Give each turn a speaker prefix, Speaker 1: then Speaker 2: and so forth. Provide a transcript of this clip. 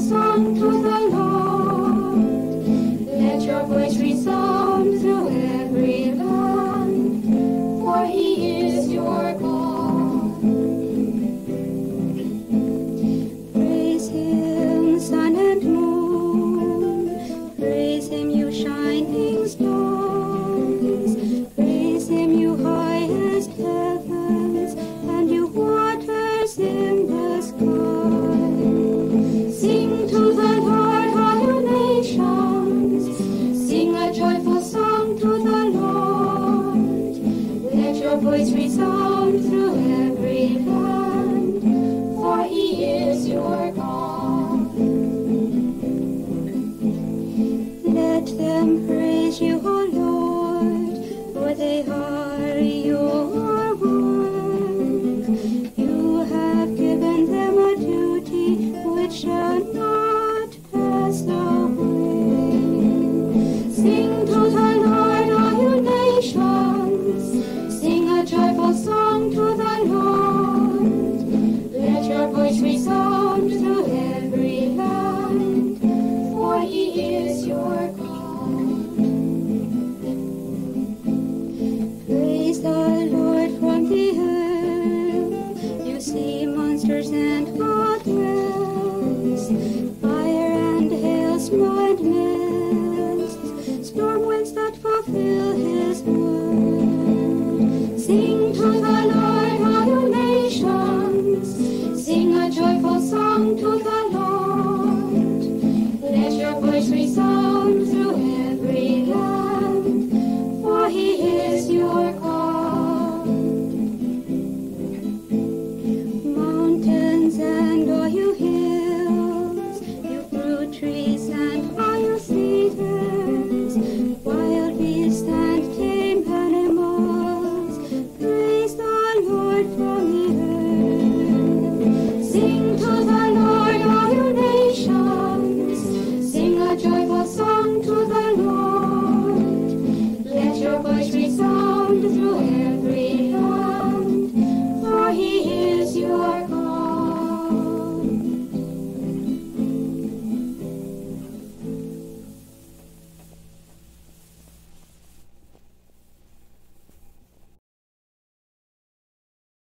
Speaker 1: song to the Lord. Let your voice resound through every land, for he is your God. Praise him, sun and moon. Praise him, you shining. words resound through every land, for he is your God. Let them praise you, O Lord, for they are your work. You have given them a duty which shall monsters and hot winds, fire and hailstones.